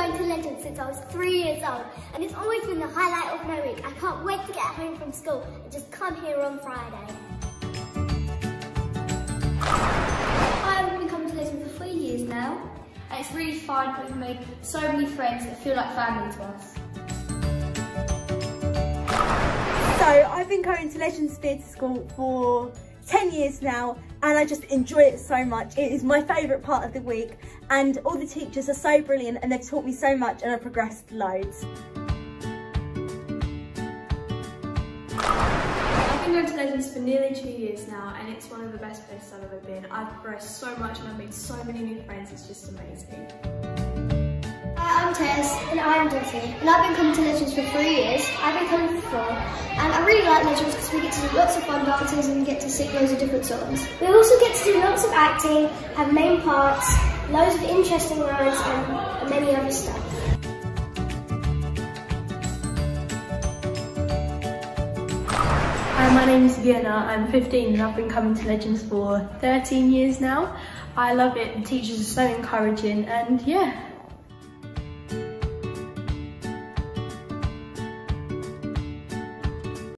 going to Legends since I was three years old, and it's always been the highlight of my week. I can't wait to get home from school and just come here on Friday. I've been coming to Legends for three years now, and it's really fun. We've made so many friends that feel like family to us. So I've been going to Legends Theatre School for 10 years now and I just enjoy it so much. It is my favourite part of the week and all the teachers are so brilliant and they've taught me so much and I've progressed loads. I've been going to Legends for nearly two years now and it's one of the best places I've ever been. I've progressed so much and I've made so many new friends, it's just amazing. Hi, I'm Tess. And I'm Dottie. And I've been coming to Legends for three years. I've been coming for four. Really like Legends because we get to do lots of fun dances and get to sing loads of different songs. We also get to do lots of acting, have main parts, loads of interesting rides and many other stuff. Hi, my name is Vienna. I'm 15 and I've been coming to Legends for 13 years now. I love it. The teachers are so encouraging and yeah,